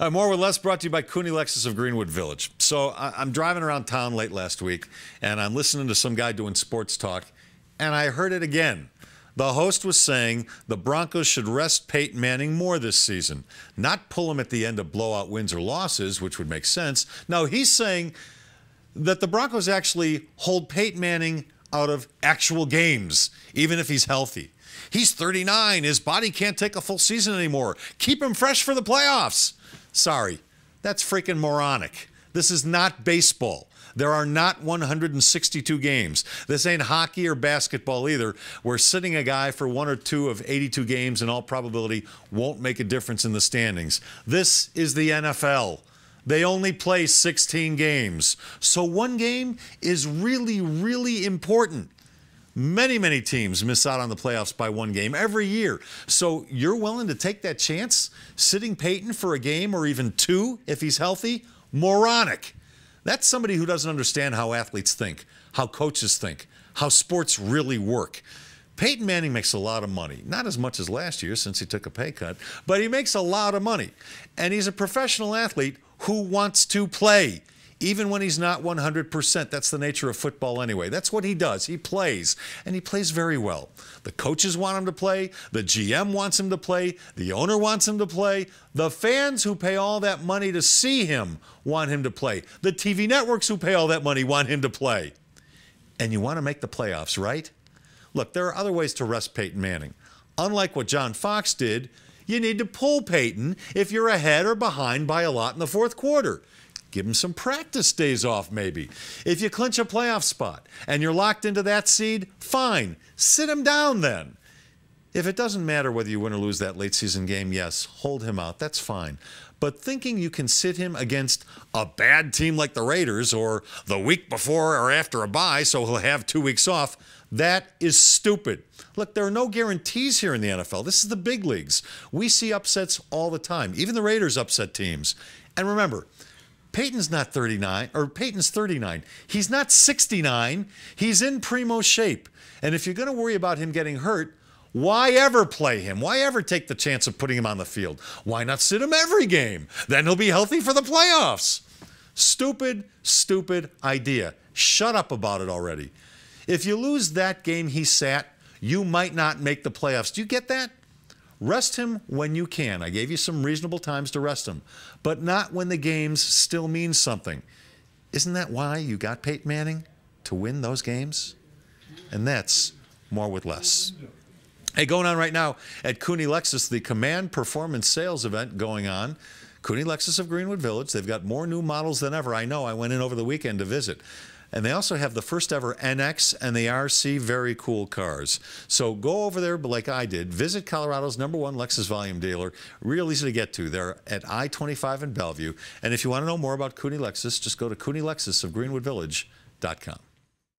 Uh, more with Les brought to you by Kuni Lexus of Greenwood Village. So I- am driving around town late last week, and I'm listening to some guy doing sports talk, and I heard it again. The host was saying the Broncos should rest Peyton Manning more this season, not pull him at the end of blowout wins or losses, which would make sense. No, he's saying that the Broncos actually hold Peyton Manning out of actual games, even if he's healthy. He's 39. His body can't take a full season anymore. Keep him fresh for the playoffs. Sorry, that's freaking moronic. This is not baseball. There are not 162 games. This ain't hockey or basketball either. We're sitting a guy for one or two of 82 games in all probability won't make a difference in the standings. This is the NFL. They only play 16 games. So one game is really, really important. Many, many teams miss out on the playoffs by one game every year. So you're willing to take that chance, sitting Peyton for a game or even two if he's healthy? Moronic. That's somebody who doesn't understand how athletes think, how coaches think, how sports really work. Peyton Manning makes a lot of money. Not as much as last year since he took a pay cut, but he makes a lot of money. And he's a professional athlete who wants to play even when he's not 100%. That's the nature of football anyway. That's what he does. He plays, and he plays very well. The coaches want him to play, the GM wants him to play, the owner wants him to play, the fans who pay all that money to see him want him to play, the TV networks who pay all that money want him to play. And you want to make the playoffs, right? Look, there are other ways to rest Peyton Manning. Unlike what John Fox did, you need to pull Peyton if you're ahead or behind by a lot in the fourth quarter. Give him some practice days off, maybe. If you clinch a playoff spot and you're locked into that seed, fine. Sit him down then. If it doesn't matter whether you win or lose that late season game, yes, hold him out. That's fine. But thinking you can sit him against a bad team like the Raiders or the week before or after a bye, so he'll have two weeks off, that is stupid. Look, there are no guarantees here in the NFL. This is the big leagues. We see upsets all the time, even the Raiders upset teams. And remember, Peyton's not 39, or Peyton's 39. He's not 69. He's in primo shape. And if you're going to worry about him getting hurt, why ever play him? Why ever take the chance of putting him on the field? Why not sit him every game? Then he'll be healthy for the playoffs. Stupid, stupid idea. Shut up about it already. If you lose that game he sat, you might not make the playoffs. Do you get that? Rest him when you can. I gave you some reasonable times to rest him, but not when the games still mean something. Isn't that why you got Peyton Manning? To win those games? And that's more with Les. Hey, going on right now at Kuni Lexus, the Command Performance Sales event going on. Kuni Lexus of Greenwood Village. They've got more new models than ever. I know. I went in over the weekend to visit. And they also have the first ever NX and the RC, very cool cars. So go over there like I did. Visit Colorado's number one Lexus volume dealer. Real easy to get to. They're at I-25 in Belleview. And if you want to know more about Kuni Lexus, just go to KuniLexus of GreenwoodVillage.com.